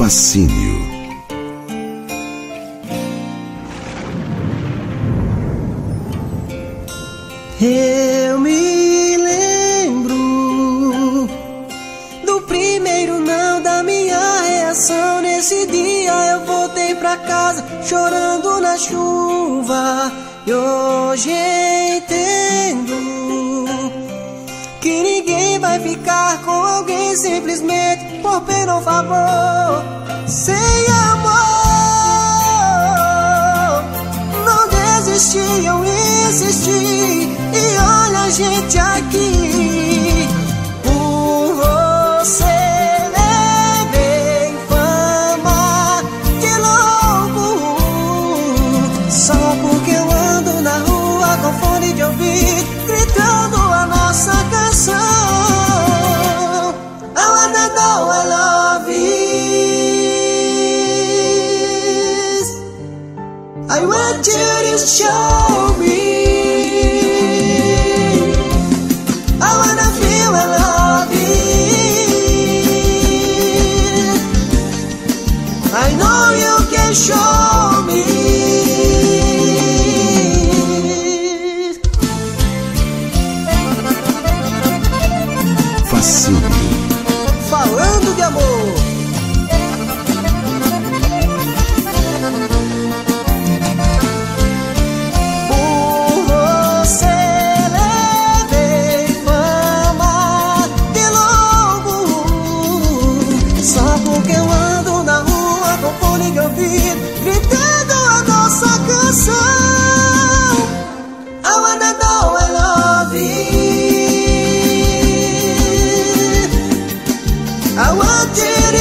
Fascínio. Eu me lembro do primeiro não da minha reação. Nesse dia eu voltei pra casa chorando na chuva. E hoje simplesmente por pena ou favor. Sem amor, não desisti, eu insisti. E olha a gente aqui. I want you to show me. I wanna feel love is. I know you can show me. Fascínio.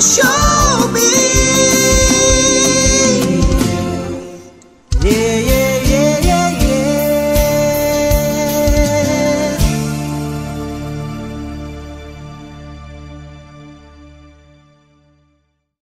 兄弟。